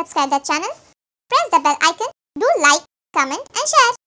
subscribe the channel, press the bell icon, do like, comment and share.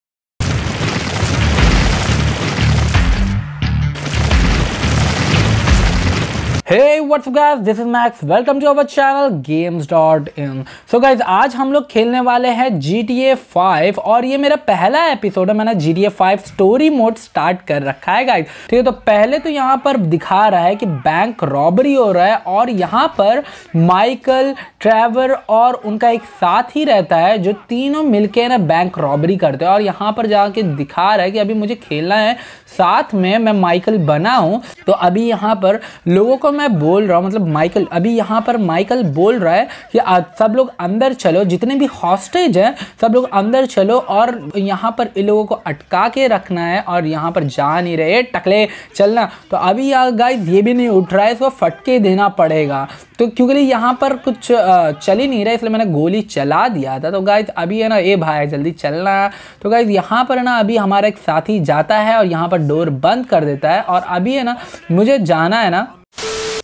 Hey what's up guys this is Max welcome to our channel games.in so guys आज हम लोग खेलने वाले हैं GTA 5 और ये मेरा पहला एपिसोड है मैंने GTA 5 स्टोरी मोड स्टार्ट कर रखा है गाइस ठीक है तो पहले तो यहाँ पर दिखा रहा है कि बैंक रॉबरी हो रहा है और यहाँ पर माइकल ट्रेवर और उनका एक साथ ही रहता है जो तीनों मिलके ना बैंक रॉबरी करते हैं। और यहाँ पर जाके दिखा रहा है कि अभी मुझे खेलना है। साथ में मैं माइकल बना हूँ। तो अभी यहाँ पर लोगों को मैं बोल रहा हूँ मतलब माइकल अभी यहाँ पर माइकल बोल रहा है कि आ, सब लोग अंदर चलो। जितने भी हॉस्टेज हैं सब लोग अंदर चलो और यहाँ पर इन लोगों को अटका के रखना है और यहाँ पर जा नहीं रहे। टकले चलना। तो अभी गाइस ये भी नहीं उठ रहा है इसको फटके देना पड़ेगा। तो क्योंकि यहाँ पर कुछ चल ही नहीं रहा, इसलिए मैंने गोली चला दिया था। तो गाइज़ अभी है ना, ए भाई, जल्दी चलना। है तो गाइज़ यहाँ पर ना, अभी हमारा एक साथी जाता है और यहाँ पर डोर बंद कर देता है। और अभी है ना, मुझे जाना है ना।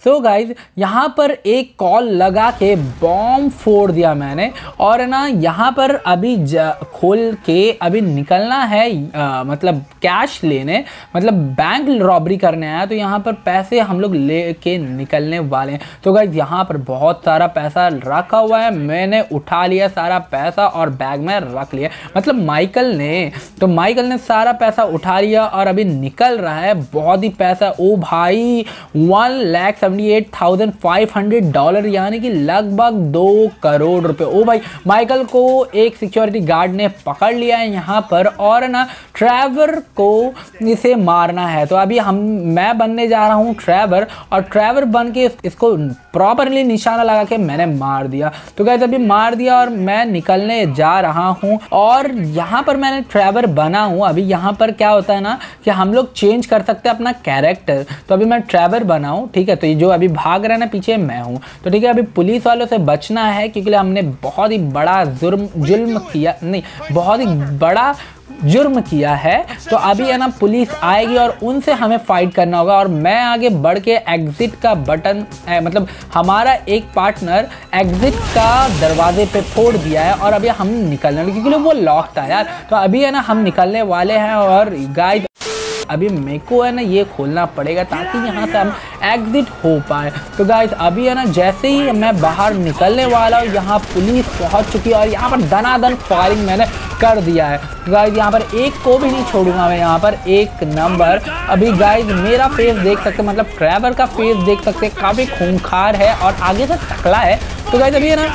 सो गाइज़ यहाँ पर एक कॉल लगा के बॉम्ब फोड़ दिया मैंने और ना यहाँ पर अभी खोल के अभी निकलना है आ, मतलब कैश लेने मतलब बैंक रॉबरी करने आया तो यहाँ पर पैसे हम लोग ले के निकलने वाले हैं। तो गाइज़ यहाँ पर बहुत सारा पैसा रखा हुआ है मैंने उठा लिया सारा पैसा और बैग में रख लिया। मतलब माइकल ने तो माइकल ने सारा पैसा उठा लिया और अभी निकल रहा है बहुत ही पैसा ओ भाई one lakh seventy eight thousand five hundred dollar, यानी कि लगभग दो करोड़ रुपए। ओ भाई, माइकल को एक सिक्योरिटी गार्ड ने पकड़ लिया है यहाँ पर, और ना ट्रैवर को इसे मारना है। तो अभी हम, मैं बनने जा रहा हूँ ट्रैवर, और ट्रैवर बन के इसको प्रॉपरली निशाना लगा के मैंने मार दिया। तो कहते अभी मार दिया और मैं निकलने जा रहा हूँ, और यहाँ पर मैंने ट्रैवर बना हूँ। अभी यहाँ पर क्या होता है ना, कि हम लोग चेंज कर सकते हैं अपना कैरेक्टर। तो अभी मैं ट्रैवर बना हूँ, ठीक है? तो ये जो अभी भाग रहा है ना पीछे मैं हूँ। तो ठीक है अभी पुलिस वालों से बचना है क्योंकि हमने बहुत ही बड़ा जुर्म जुल्म किया? नहीं बहुत ही बड़ा जुर्म किया है। तो अभी है ना पुलिस आएगी और उनसे हमें फाइट करना होगा। और मैं आगे बढ़ के एग्जिट का बटन मतलब हमारा एक पार्टनर एग्जिट का दरवाजे पे फोड़ दिया है और अभी हम निकलने क्योंकि वो लॉक था यार। तो अभी है ना हम निकलने वाले हैं और गाइड अभी मेरे को है ना ये खोलना पड़ेगा ताकि यहाँ से हम एग्जिट हो पाए। तो गाइज़ अभी है ना जैसे ही मैं बाहर निकलने वाला हूँ, यहाँ पुलिस पहुँच चुकी है और यहाँ पर दनादन फायरिंग मैंने कर दिया है। गाइज़ यहाँ पर एक को भी नहीं छोड़ूँगा मैं, यहाँ पर एक नंबर अभी गाइज़ मेरा फेस देख सकते मतलब ड्राइवर का फेस देख सकते काफ़ी खूंखार है और आगे से टकला है। तो गाइज़ अभी है ना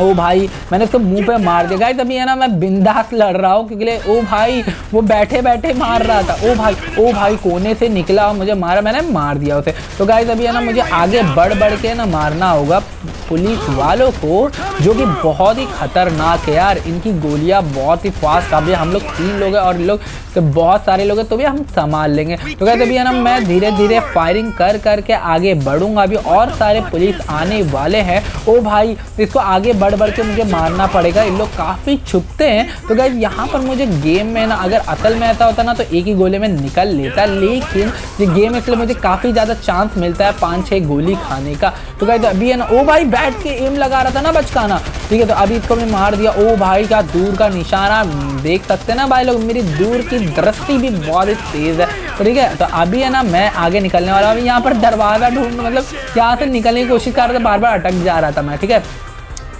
ओ भाई, मैंने उसको मुँह पे मार दिया। गाइस अभी है ना मैं बिंदास लड़ रहा हूँ क्योंकि ओ भाई, वो बैठे बैठे मार रहा था। ओ भाई ओ भाई, कोने से निकला, मुझे मारा, मैंने मार दिया उसे। तो गाइस अभी है ना मुझे आगे बढ़ बढ़ के ना मारना होगा। पुलिस वालों को, जो कि बहुत ही खतरनाक है यार, इनकी गोलियाँ बहुत ही फास्ट अभी हम लोग तीन लोग हैं और लोग तो बहुत सारे लोग हैं तो भी हम संभाल लेंगे। तो कहते अभी ना मैं धीरे धीरे फायरिंग कर करके आगे बढ़ूँगा, अभी और सारे पुलिस आने वाले हैं। ओ भाई, इसको आगे बढ़ बढ़ के मुझे मारना पड़ेगा, इन लोग काफ़ी छुपते हैं। तो गैस यहाँ पर मुझे गेम में ना, अगर असल में ऐसा होता ना तो एक ही गोले में निकल लेता, लेकिन ये गेम इसलिए मुझे काफ़ी ज़्यादा चांस मिलता है पाँच छः गोली खाने का। तो गैस अभी है ना, ओ भाई बैठ के एम लगा रहा था ना बचकाना। ठीक है तो अभी इसको मैं मार दिया। ओ भाई, क्या दूर का निशाना देख सकते हैं ना भाई लोग? मेरी दूर की दृष्टि भी बहुत ही तेज़ है। ठीक है तो अभी है ना मैं आगे निकलने वाला अभी यहाँ पर दरवाज़ा ढूंढ मतलब यहाँ से निकलने की कोशिश कर रहा था बार बार अटक जा रहा था मैं। ठीक है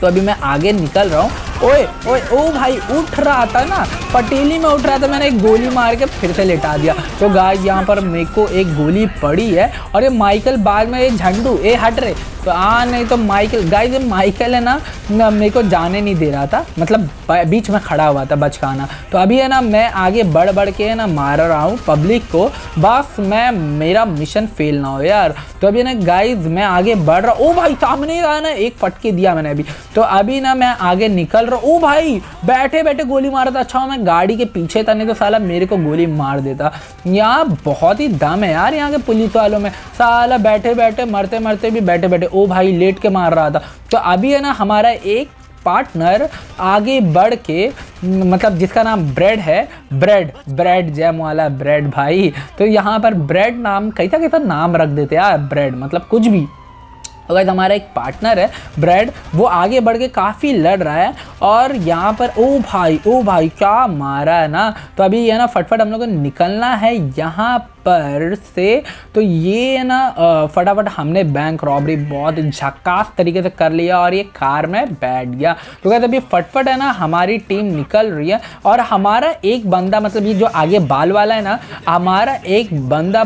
तो अभी मैं आगे निकल रहा हूँ। ओए ओए, ओ भाई, उठ रहा था ना। पटेली में उठ रहा था, मैंने एक गोली मार के फिर से लेटा दिया। तो गाय यहाँ पर मेरे को एक गोली पड़ी है और ये माइकल बाद में एक झंडू, ए, हट रहे तो आ, नहीं तो माइकल गाइस ये माइकल है ना मेरे को जाने नहीं दे रहा था। मतलब बीच में खड़ा हुआ था बचकाना। तो अभी है ना, मैं आगे बढ़ बढ़ के है ना, मार रहा हूँ पब्लिक को। बस, मैं, मेरा मिशन फेल ना हो यार। तो अभी ना गाइज़ मैं आगे बढ़ रहा ओ भाई, सामने आया ना, एक फटके दिया मैंने अभी। तो अभी ना, मैं आगे निकल रहा हूँ। ओ भाई बैठे बैठे गोली मारा था अच्छा मैं गाड़ी के पीछे था, नहीं तो साला मेरे को गोली मार देता। यहाँ बहुत ही दम है यार, यहाँ के पुलिस वालों में। साला बैठे बैठे मरते मरते भी बैठे बैठे ओ भाई लेट के मार रहा था। तो अभी है ना, हमारा एक पार्टनर आगे बढ़ के मतलब जिसका नाम ब्रेड है, ब्रेड ब्रेड जैम वाला ब्रेड भाई। तो यहाँ पर ब्रेड नाम कैसा कैसा नाम रख देते यार, ब्रेड मतलब कुछ भी। गाइस हमारा एक पार्टनर है ब्रेड वो आगे बढ़ के काफ़ी लड़ रहा है और यहाँ पर, ओ भाई ओ भाई, क्या मारा है ना? तो अभी ये ना फटफट हम लोग को निकलना है यहाँ पर से तो ये ना फटाफट हमने बैंक रॉबरी बहुत झकास तरीके से कर लिया और ये कार में बैठ गया। तो कहते अभी फटफट है ना, हमारी टीम निकल रही है और हमारा एक बंदा मतलब ये जो आगे बाल वाला है ना, हमारा एक बंदा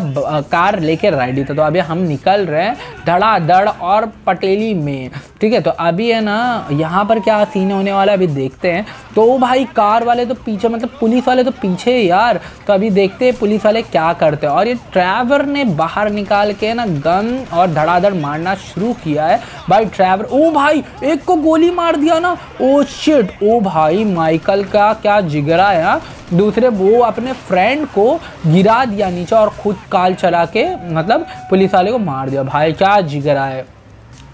कार लेके रेडी था तो अभी हम निकल रहे हैं धड़ाधड़ और पटेली में। ठीक है तो अभी है ना, यहाँ पर क्या सीन होने वाला है, अभी देखते हैं। तो भाई, कार वाले तो पीछे मतलब पुलिस वाले तो पीछे यार। तो अभी देखते हैं पुलिस वाले क्या करते और ये ट्रैवर ने बाहर निकाल के ना गन और धड़ाधड़ मारना शुरू किया है। भाई ट्रैवर, ओ भाई, एक को गोली मार दिया ना। ओ शिट ओ भाई, माइकल का क्या जिगरा है हाँ? दूसरे वो अपने फ्रेंड को गिरा दिया नीचे और खुद काल चला के मतलब पुलिस वाले को मार दिया। भाई, क्या जिगरा है।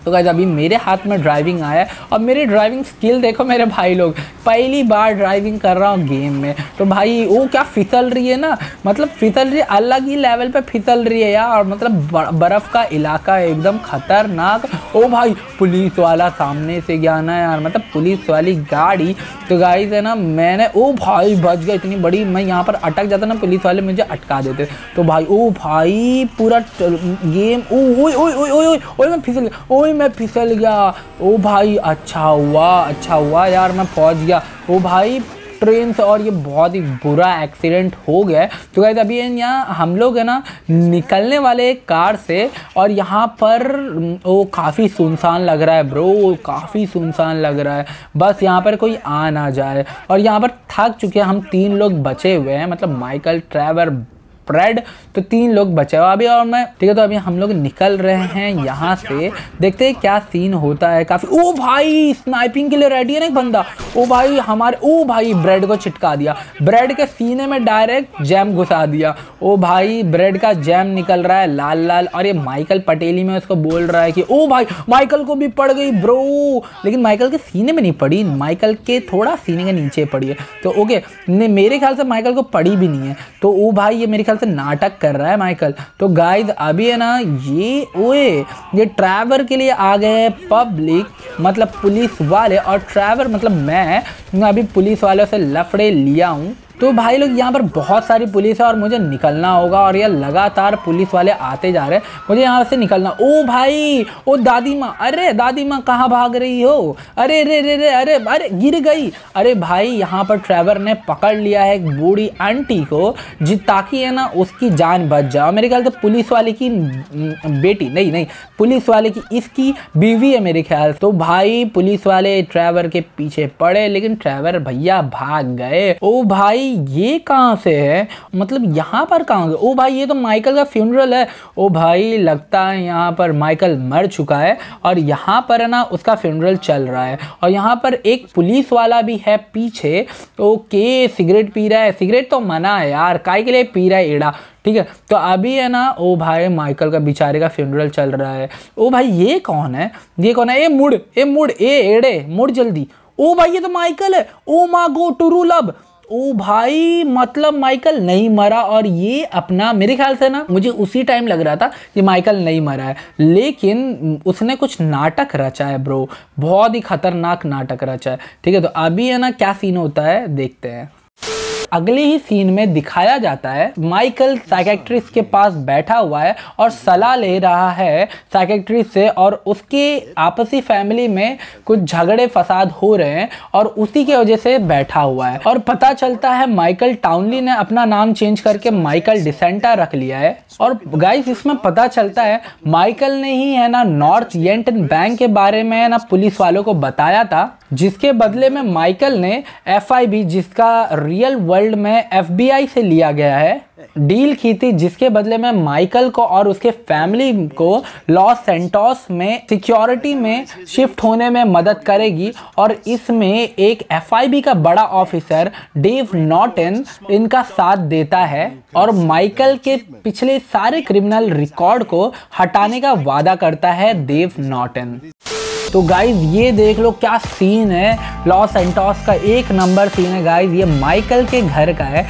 तो गाइज़ अभी मेरे हाथ में ड्राइविंग आया है और मेरी ड्राइविंग स्किल देखो मेरे भाई लोग। पहली बार ड्राइविंग कर रहा हूँ गेम में। तो भाई, वो क्या फिसल रही है ना? मतलब फिसल रही है, अलग ही लेवल पे फिसल रही है यार। मतलब बर्फ़ का इलाका है, एकदम खतरनाक। ओ भाई, पुलिस वाला सामने से गया ना यार। मतलब पुलिस वाली गाड़ी। तो गाइज़ है ना, मैंने, ओ भाई, बच गया इतनी बड़ी। मैं यहाँ पर अटक जाता ना, पुलिस वाले मुझे अटका देते। तो भाई, ओ भाई, पूरा गेम, ओ ओए ओए ओए ओए, मैं फिसल गया। ओए मैं फिसल गया। ओ भाई अच्छा हुआ अच्छा हुआ यार, मैं पहुँच गया। ओ भाई ट्रेन से और ये बहुत ही बुरा एक्सीडेंट हो गया तो गाइस अभी यहाँ हम लोग है ना, निकलने वाले कार से और यहाँ पर वो काफ़ी सुनसान लग रहा है ब्रो काफ़ी सुनसान लग रहा है। बस यहाँ पर कोई आ ना जाए। और यहाँ पर थक चुके हैं, हम तीन लोग बचे हुए हैं मतलब माइकल ट्रैवर ब्रेड तो तीन लोग बचे हुए अभी और मैं, ठीक है तो अभी हम लोग निकल रहे हैं यहाँ से। देखते हैं क्या सीन होता है, काफ़ी ओ भाई स्नाइपिंग के लिए रेडी है ना एक बंदा? ओ भाई, हमारे ओ भाई ब्रेड को चिटका दिया। ब्रेड के सीने में डायरेक्ट जैम घुसा दिया। ओ भाई ब्रेड का जैम निकल रहा है लाल लाल। और ये माइकल पटेली में उसको बोल रहा है कि, ओ भाई माइकल को भी पड़ गई ब्रो लेकिन माइकल के सीने में नहीं पड़ी माइकल के थोड़ा सीने के नीचे पड़ी है। तो ओके मेरे ख्याल से माइकल को पड़ी भी नहीं है। तो ओ भाई, ये मेरे ख्याल से नाटक कर रहा है माइकल। तो गाइस अभी है ना, ये ओए, ये ट्रैवर के लिए आ गए हैं पब्लिक मतलब पुलिस वाले और ट्रैवर मतलब मैं अभी पुलिस वालों से लफड़े लिया हूँ। तो भाई लोग, यहाँ पर बहुत सारी पुलिस है और मुझे निकलना होगा और ये लगातार पुलिस वाले आते जा रहे हैं। मुझे यहाँ से निकलना। ओ भाई, ओ दादी माँ, अरे दादी माँ कहाँ भाग रही हो? अरे रे रे रे अरे अरे, गिर गई। अरे भाई, यहाँ पर ट्रैवर ने पकड़ लिया है एक बूढ़ी आंटी को, जी, ताकि है ना उसकी जान बच जाए। मेरे ख्याल से पुलिस वाले की बेटी, नहीं नहीं, पुलिस वाले की, इसकी बीवी है मेरे ख्याल तो भाई, पुलिस वाले ट्रैवर के पीछे पड़े, लेकिन ट्रैवर भैया भाग गए। ओ भाई ये कहाँ से है? मतलब यहाँ पर कहाँ ओ भाई, ये तो माइकल का फ्यूनरल है। ओ भाई, लगता है यहाँ पर माइकल मर चुका है और यहाँ पर है ना उसका फ्यूनरल चल रहा है। और यहाँ पर एक पुलिस वाला भी है पीछे। ओके सिगरेट पी रहा है? सिगरेट तो मना है यार। काय के लिए पी रहा है एड़ा? ठीक है तो अभी है ना, ओ भाई, माइकल का बेचारे का फ्यूनरल चल रहा है। ओ भाई, ये कौन है? ये कौन है? ए मुड़ ए मुड़, ए एड़े, मुड़ जल्दी। ओ भाई, ये तो माइकल है। ओ मा, गो टू लब ओ भाई मतलब माइकल नहीं मरा और ये अपना, मेरे ख्याल से ना, मुझे उसी टाइम लग रहा था कि माइकल नहीं मरा है। लेकिन उसने कुछ नाटक रचा है ब्रो बहुत ही खतरनाक नाटक रचा है। ठीक है तो अभी है ना क्या सीन होता है, देखते हैं। अगले ही सीन में दिखाया जाता है माइकल साइकेट्रिस्ट के पास बैठा हुआ है और सलाह ले रहा है साइकेट्रिस्ट से और उसके आपसी फैमिली में कुछ झगड़े, फसाद हो रहे हैं और उसी के वजह से बैठा हुआ है। और पता चलता है माइकल टाउनली ने अपना नाम चेंज करके माइकल डिसेंटा रख लिया है। और गाइस इसमें पता चलता है माइकल ने ही है ना नॉर्थ येंटन बैंक के बारे में है ना पुलिस वालों को बताया था, जिसके बदले में माइकल ने एफआईबी जिसका रियल वर्ल्ड में एफबीआई से लिया गया है। डील की थी, जिसके बदले में माइकल को और उसके फैमिली को लॉस सेंटोस में सिक्योरिटी में शिफ्ट होने में मदद करेगी और इसमें एक एफ़ का बड़ा ऑफिसर डेव नॉटन इनका साथ देता है और माइकल के पिछले सारे क्रिमिनल रिकॉर्ड को हटाने का वादा करता है देव नॉटन तो गाइज़ ये देख लो क्या सीन है। लॉस एंटॉस का एक नंबर सीन है गाइज़ ये माइकल के घर का है।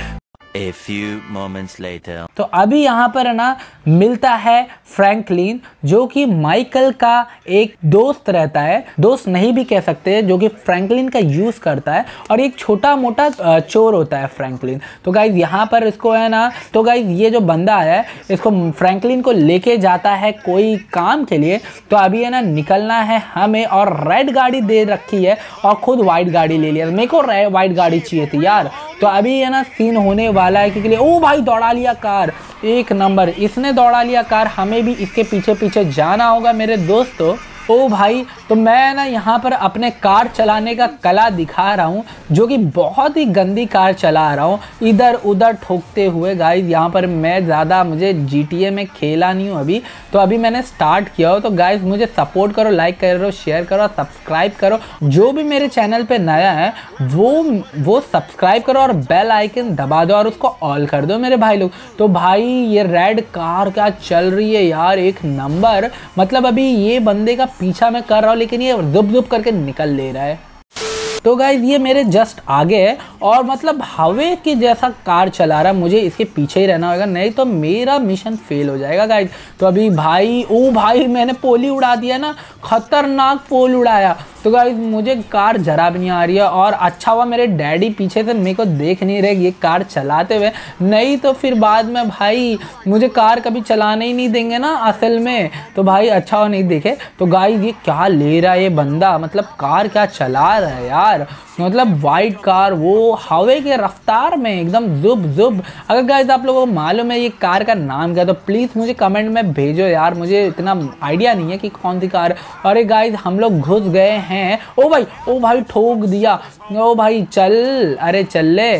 A few moments later. तो अभी यहाँ पर ना, मिलता है फ्रैंकलिन जो कि माइकल का एक दोस्त रहता है। दोस्त नहीं भी कह सकते, जो कि फ्रैंकलिन का यूज़ करता है। और एक छोटा मोटा चोर होता है फ्रैंकलिन तो गाइज़ यहाँ पर इसको है ना तो गाइज़ ये जो बंदा है, इसको फ्रैंकलिन को लेके जाता है कोई काम के लिए। तो अभी है ना, निकलना है हमें और रेड गाड़ी दे रखी है और खुद वाइट गाड़ी ले लिया। मेरे को वाइट गाड़ी चाहिए थी यार। तो अभी है ना सीन होने वाला है क्योंकि ओ भाई, दौड़ा लिया कार। एक नंबर, इसने दौड़ा लिया कार। हमें भी इसके पीछे पीछे जाना होगा मेरे दोस्तों। ओ भाई तो मैं ना यहाँ पर अपने कार चलाने का कला दिखा रहा हूँ, जो कि बहुत ही गंदी कार चला रहा हूँ। इधर उधर ठोकते हुए गाइज़ यहाँ पर मैं ज़्यादा, मुझे GTA में खेला नहीं हूँ अभी। तो अभी मैंने स्टार्ट किया हो तो गाइज़ मुझे सपोर्ट करो लाइक करो शेयर करो और सब्सक्राइब करो। जो भी मेरे चैनल पर नया है, वो वो सब्सक्राइब करो और बेल आइकन दबा दो और उसको ऑल कर दो मेरे भाई लोग। तो भाई, ये रेड कार क्या चल रही है यार? एक नंबर मतलब अभी ये बंदे का पीछा मैं कर रहा हूँ, लेकिन ये दुब दुब करके निकल ले रहा है। तो गाइज़ ये मेरे जस्ट आगे है, और मतलब हवे के जैसा कार चला रहा है, मुझे इसके पीछे ही रहना होगा, नहीं तो मेरा मिशन फेल हो जाएगा गाइज़ तो अभी भाई, ओ भाई, मैंने पोली उड़ा दिया ना, खतरनाक पोल उड़ाया। तो गाइज़ मुझे कार जरा भी नहीं आ रही है और अच्छा हुआ मेरे डैडी पीछे से मेरे को देख नहीं रहे ये कार चलाते हुए। नहीं तो फिर बाद में भाई, मुझे कार कभी चलाने ही नहीं देंगे ना असल में। तो भाई अच्छा हुआ नहीं देखे। तो गाइज़ ये क्या ले रहा है ये बंदा? मतलब कार क्या चला रहा है यार? मतलब वाइट कार वो हवे के रफ्तार में एकदम जुब जुब। अगर गाइज़ आप लोगों को मालूम है ये कार का नाम क्या तो प्लीज़ मुझे कमेंट में भेजो यार। मुझे इतना आइडिया नहीं है कि कौन सी कार अरे गाइज़ हम लोग घुस गए हैं। ओ भाई ओ भाई ठोक दिया। ओ भाई, चल। अरे चल ले।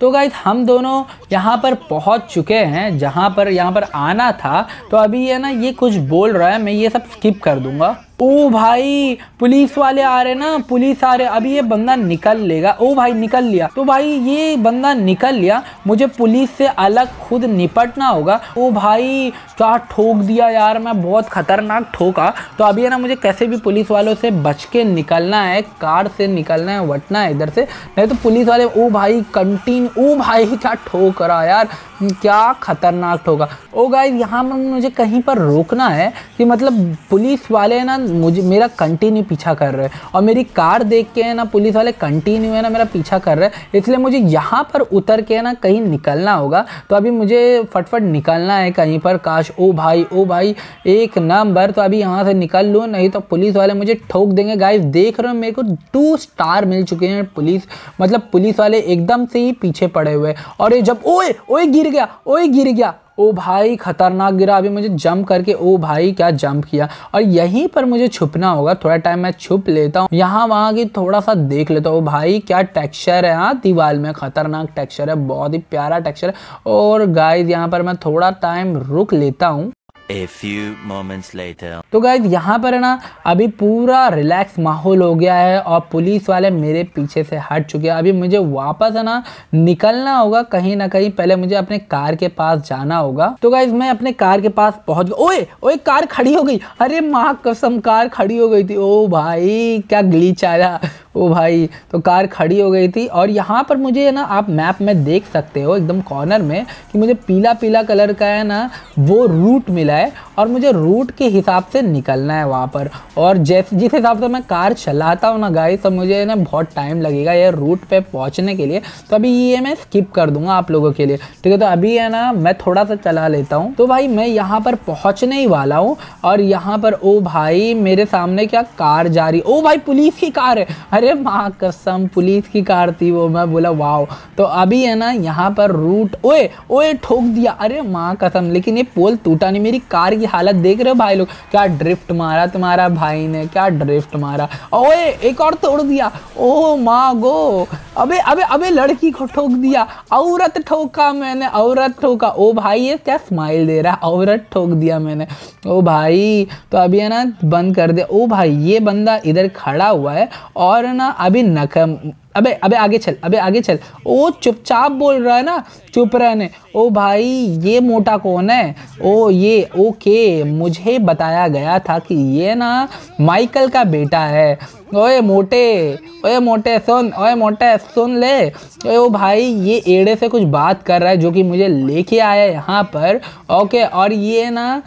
तो गाइज़ हम दोनों यहाँ पर पहुँच चुके हैं, जहाँ पर, यहाँ पर आना था। तो अभी है ना, ये कुछ बोल रहा है, मैं ये सब स्किप कर दूँगा। ओ भाई, पुलिस वाले आ रहे ना, पुलिस आ रहे अभी ये बंदा निकल लेगा। ओ भाई, निकल लिया। तो भाई, ये बंदा निकल लिया। मुझे पुलिस से अलग खुद निपटना होगा। ओ भाई, क्या ठोक दिया यार, मैं बहुत खतरनाक ठोका। तो अभी है ना, मुझे कैसे भी पुलिस वालों से बच के निकलना है, कार से निकलना है, वटना है इधर से। नहीं तो पुलिस वाले, ओ भाई, कंटिन्यू ओ भाई, क्या ठोक रहा यार? क्या खतरनाक ठोका ओ गाइस यहाँ पर मुझे कहीं पर रोकना है कि मतलब पुलिस वाले ना, मुझे, मेरा कंटिन्यू पीछा कर रहे हैं। और मेरी कार देख के है ना, पुलिस वाले कंटिन्यू है ना, मेरा पीछा कर रहे हैं। इसलिए मुझे यहाँ पर उतर के ना कहीं निकलना होगा। तो अभी मुझे फटफट निकलना है कहीं पर। काश, ओ भाई ओ भाई, एक नंबर तो अभी यहाँ से निकल लूँ, नहीं तो पुलिस वाले मुझे ठोक देंगे। गाइस देख रहे हो, मेरे को टू स्टार मिल चुके हैं पुलिस। मतलब पुलिस वाले एकदम से ही पीछे पड़े हुए और ये जब, ओए ओए, गिर गया, ओए गिर गया। ओ भाई खतरनाक गिरा, अभी मुझे जंप करके, ओ भाई क्या जंप किया। और यहीं पर मुझे छुपना होगा, थोड़ा टाइम मैं छुप लेता हूँ। यहाँ वहाँ की थोड़ा सा देख लेता हूँ भाई क्या टेक्सचर है हाँ दीवार में खतरनाक टेक्सचर है, बहुत ही प्यारा टेक्सचर है। और गाइस यहाँ पर मैं थोड़ा टाइम रुक लेता हूँ। A few moments later. तो गाइज़ यहाँ पर है ना, अभी पूरा रिलैक्स माहौल हो गया है और पुलिस वाले मेरे पीछे से हट चुके हैं। अभी मुझे वापस है ना, निकलना होगा कहीं ना कहीं। पहले मुझे अपने कार के पास जाना होगा। तो गाइज़ मैं अपने कार के पास पहुँच गया। ओए ओए, कार खड़ी हो गई। अरे माँ, कसम, कार खड़ी हो गई थी। ओ भाई, क्या ग्लीच आया। ओ भाई तो कार खड़ी हो गई थी और यहाँ पर मुझे, है ना, आप मैप में देख सकते हो, एकदम कॉर्नर में, कि मुझे पीला पीला कलर का, है ना, वो रूट मिला है और मुझे रूट के हिसाब से निकलना है वहाँ पर। और जैसे, जिस हिसाब से मैं कार चलाता हूँ ना गाइस तो मुझे ना बहुत टाइम लगेगा ये रूट पे पहुँचने के लिए। तो अभी ये मैं स्किप कर दूँगा आप लोगों के लिए। ठीक है तो अभी है ना, मैं थोड़ा सा चला लेता हूँ। तो भाई, मैं यहाँ पर पहुँचने ही वाला हूँ। और यहाँ पर, ओ भाई, मेरे सामने क्या कार जा रही ओ भाई, पुलिस की कार है। अरे माँ कसम, पुलिस की कार थी वो, मैं बोला, वाओ। तो अभी है ना, यहाँ पर रूट ओए ओए, ठोक दिया। अरे माँ कसम, लेकिन ये पोल टूटा नहीं, मेरी कार की हालत देख रहे हो भाई लोग? क्या ड्रिफ्ट मारा तुम्हारा भाई ने? क्या ड्रिफ्ट मारा? ओए, एक और तोड़ दिया। ओ माँ गो अबे अबे अबे, लड़की को ठोक दिया। औरत ठोका मैंने, औरत ठोका। ओ भाई, ये क्या स्माइल दे रहा औरत ठोक दिया मैंने। ओ भाई तो अभी है ना, बंद कर दे। ओ भाई, ये बंदा इधर खड़ा हुआ है और ना, अभी नकम अबे अबे आगे चल अबे आगे चल। ओ चुपचाप बोल रहा है ना चुप रहने। ओ भाई ये मोटा कौन है? ओ ये ओके मुझे बताया गया था कि ये ना माइकल का बेटा है। ओए मोटे ओए मोटे सुन ओए मोटे सुन ले। ओए ओ भाई ये एड़े से कुछ बात कर रहा है जो कि मुझे लेके आया है यहाँ पर। ओके और ये ना.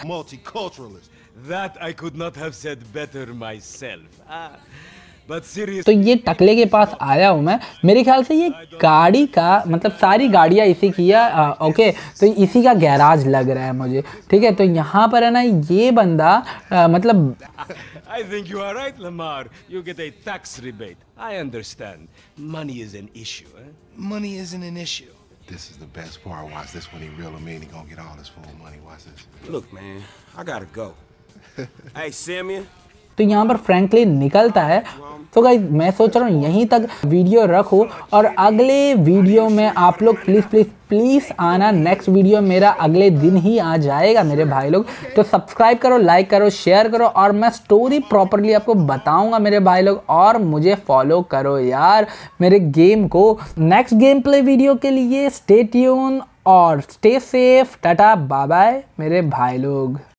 That I could not have said better myself. Ah, तो ये टकले के पास आया हूँ मैं मेरे ख्याल से ये गाड़ी का मतलब सारी गाड़ियाँ इसी की है आ, ओके तो इसी का गैराज लग रहा है मुझे ठीक है तो यहाँ पर है ना ये बंदा आ, मतलब I think you are right, Lamar. You get a tax rebate. I understand. Money is an issue, eh? Money isn't an issue. This is the best part. Watch this when he reel him in. He gonna get all his full money. Watch this. Look, man, I gotta go. hey, Simeon, तो यहाँ पर frankly निकलता है। तो guys मैं सोच रहा हूँ यहीं तक वीडियो रखो और अगले वीडियो में आप लोग प्लीज़ प्लीज़ प्लीज़ आना। नेक्स्ट वीडियो मेरा अगले दिन ही आ जाएगा मेरे भाई लोग। तो सब्सक्राइब करो लाइक करो शेयर करो और मैं स्टोरी प्रॉपरली आपको बताऊँगा मेरे भाई लोग और मुझे फॉलो करो यार मेरे गेम को। नेक्स्ट गेम प्ले वीडियो के लिए स्टे ट्यून और stay safe tata bye bye मेरे भाई लोग।